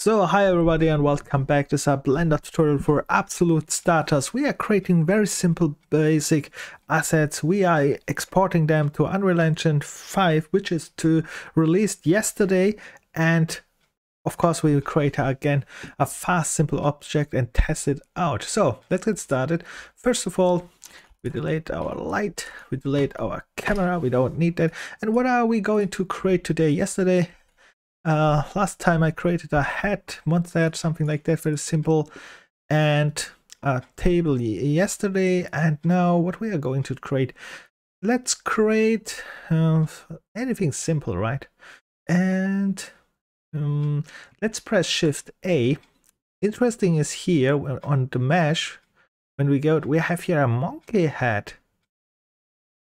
So hi everybody and welcome back. This is a Blender tutorial for absolute starters. We are creating very simple basic assets. We are exporting them to Unreal Engine 5 which is to released yesterday and of course we will create again a fast simple object and test it out. So let's get started. First of all we delete our light, we delete our camera, we don't need that. And what are we going to create today? Yesterday uh, last time I created a hat, monster something like that, very simple, and a table yesterday, and now what we are going to create. Let's create uh, anything simple, right? And um, let's press Shift A. Interesting is here on the mesh, when we go, we have here a monkey head.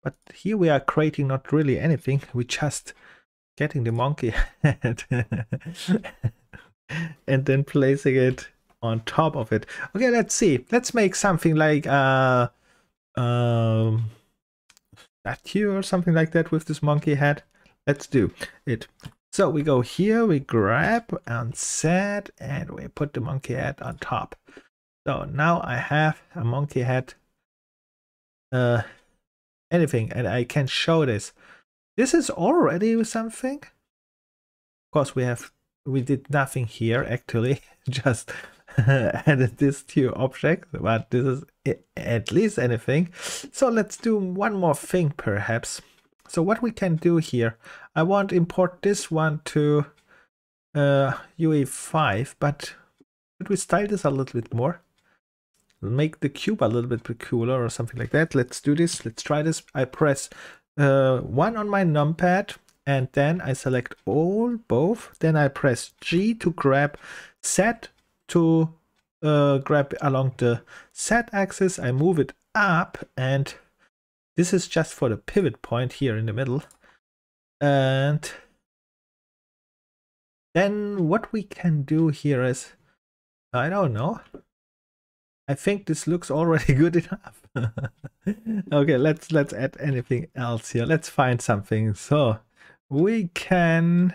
But here we are creating not really anything, we just getting the monkey head and then placing it on top of it. Okay, let's see. Let's make something like a uh, um, statue or something like that with this monkey head. Let's do it. So we go here, we grab and set, and we put the monkey head on top. So now I have a monkey head uh, anything, and I can show this. This is already something. Of course, we have we did nothing here actually, just added this to object, but this is at least anything. So let's do one more thing perhaps. So what we can do here, I want import this one to uh, UE5, but could we style this a little bit more? Make the cube a little bit cooler or something like that. Let's do this. Let's try this. I press uh, one on my numpad and then I select all both. Then I press G to grab Z to uh, grab along the Z axis. I move it up and this is just for the pivot point here in the middle. And then what we can do here is I don't know I think this looks already good enough. okay, let's let's add anything else here. Let's find something. So we can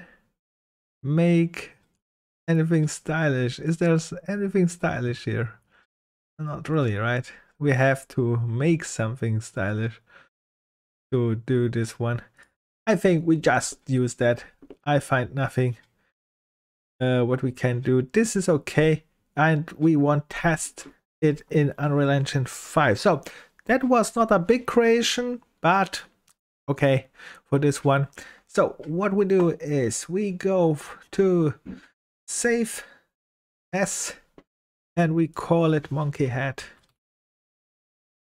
make anything stylish. Is there anything stylish here? Not really, right? We have to make something stylish to do this one. I think we just use that. I find nothing. Uh, what we can do. This is okay. And we want test it in Unreal Engine 5. So that was not a big creation, but okay for this one. So what we do is we go to save S and we call it monkey head.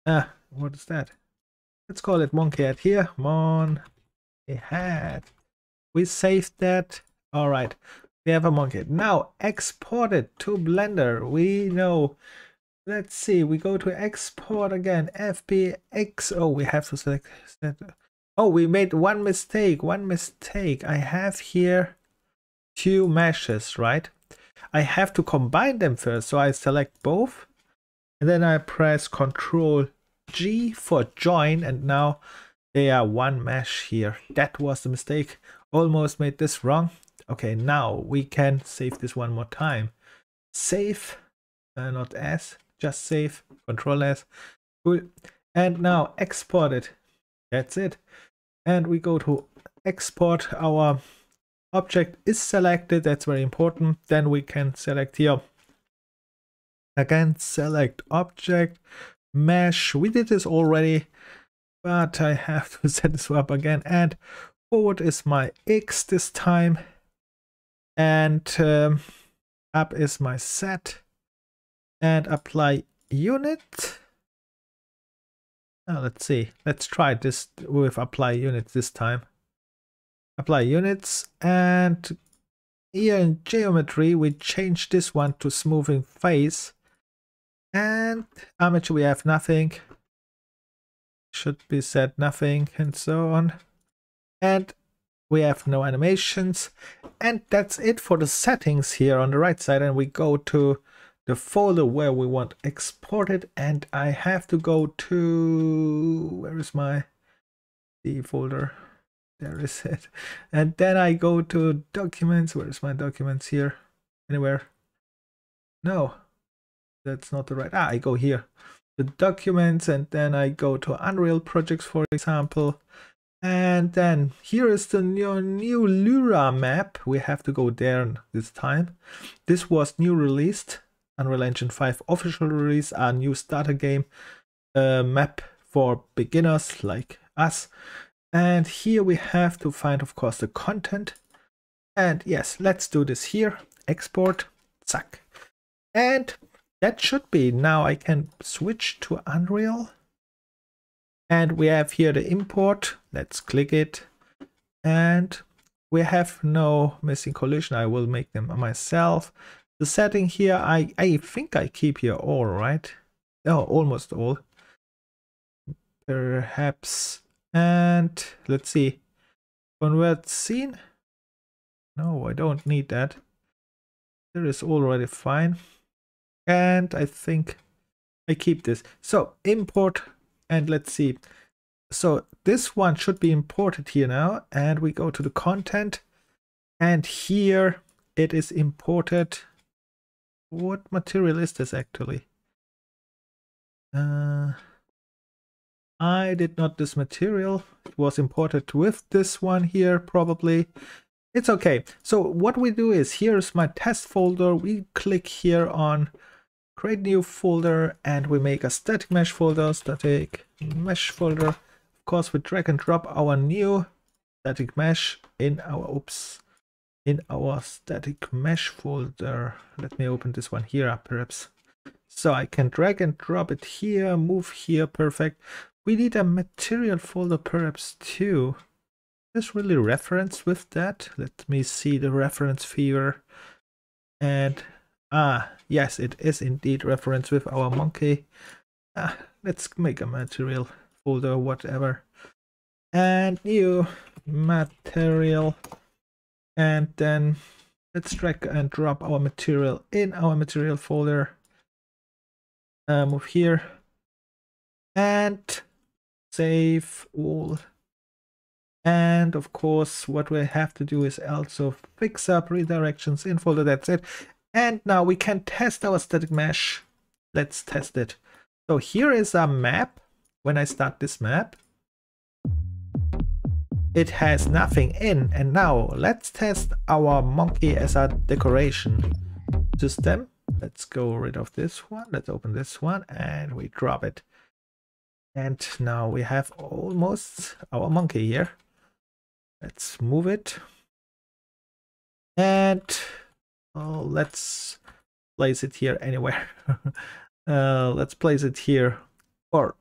Ah, what is that? Let's call it monkey head here. Monkey head. We saved that. All right. We have a monkey. Now export it to Blender. We know Let's see, we go to export again, FBX. Oh, we have to select. Oh, we made one mistake, one mistake. I have here two meshes, right? I have to combine them first. So I select both and then I press Control G for join and now they are one mesh here. That was the mistake. Almost made this wrong. Okay, now we can save this one more time. Save, uh, not S just save, control S, cool. And now export it. That's it. And we go to export our object is selected. That's very important. Then we can select here. Again, select object, mesh. We did this already, but I have to set this up again. And forward is my X this time. And um, up is my set and apply unit. Now let's see. Let's try this with apply units this time. Apply units and here in geometry we change this one to smoothing face and armature we have nothing should be set nothing and so on and we have no animations and that's it for the settings here on the right side and we go to the folder where we want exported and I have to go to where is my D folder there is it and then I go to documents where is my documents here anywhere? No, that's not the right. Ah, I go here, the documents, and then I go to Unreal projects, for example. And then here is the new, new Lyra map. We have to go there this time. This was new released. Unreal Engine 5 official release, a new starter game map for beginners like us. And here we have to find, of course, the content. And yes, let's do this here. Export, zack. And that should be. Now I can switch to Unreal. And we have here the import. Let's click it. And we have no missing collision. I will make them myself. The setting here, I, I think I keep here all, right? Oh, almost all. Perhaps. And let's see. Convert scene. No, I don't need that. There is already fine. And I think I keep this. So import and let's see. So this one should be imported here now. And we go to the content. And here it is imported. What material is this actually? Uh, I did not this material. It was imported with this one here probably. It's okay. So what we do is here's my test folder. We click here on create new folder and we make a static mesh folder, static mesh folder. Of course, we drag and drop our new static mesh in our, oops, in our static mesh folder. Let me open this one here perhaps. So I can drag and drop it here, move here, perfect. We need a material folder perhaps too. Is really reference with that? Let me see the reference viewer. And ah, yes, it is indeed reference with our monkey. Ah, let's make a material folder, whatever. And new material. And then let's drag and drop our material in our material folder. Uh, move here. And save all. And of course, what we have to do is also fix up redirectors in folder. That's it. And now we can test our static mesh. Let's test it. So here is a map. When I start this map, it has nothing in. And now let's test our monkey as a decoration system. Let's go rid of this one. Let's open this one and we drop it. And now we have almost our monkey here. Let's move it. And oh, let's place it here anywhere. uh, let's place it here. Or,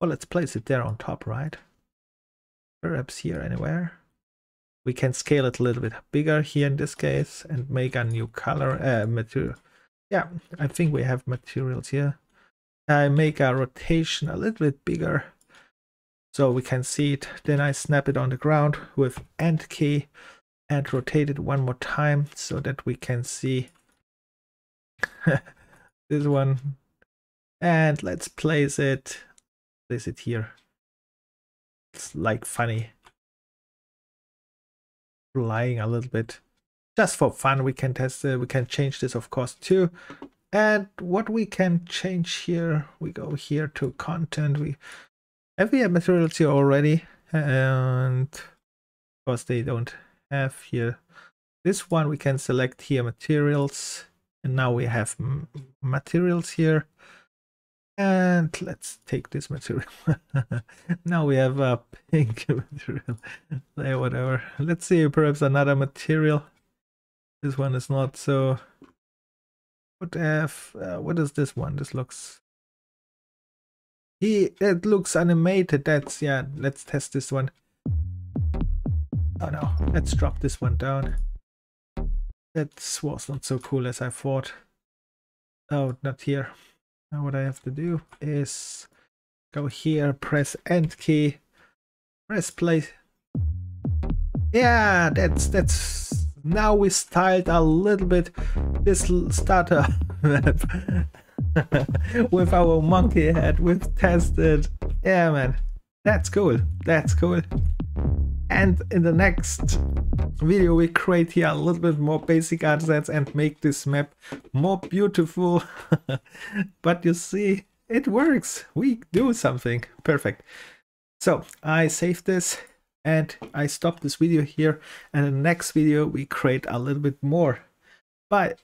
well, let's place it there on top, right? Perhaps here anywhere. We can scale it a little bit bigger here in this case and make a new color uh, material. Yeah, I think we have materials here. I make a rotation a little bit bigger so we can see it. Then I snap it on the ground with End key and rotate it one more time so that we can see this one. And let's place it, place it here. It's like funny. Flying a little bit. Just for fun, we can test it. We can change this, of course, too. And what we can change here, we go here to content. We have we have materials here already, and of course they don't have here. This one we can select here materials, and now we have materials here. And let's take this material. now we have a pink material. there, whatever. Let's see perhaps another material. This one is not so what have uh, what is this one? This looks he it looks animated. That's yeah, let's test this one. Oh no, let's drop this one down. That was not so cool as I thought. Oh, not here. Now what I have to do is go here, press end key, press play. Yeah, that's that's now we styled a little bit this starter with our monkey head. We've tested. Yeah, man. That's cool. That's cool. And in the next video, we create here a little bit more basic assets and make this map more beautiful. but you see, it works. We do something. Perfect. So I save this and I stop this video here. And in the next video, we create a little bit more. Bye.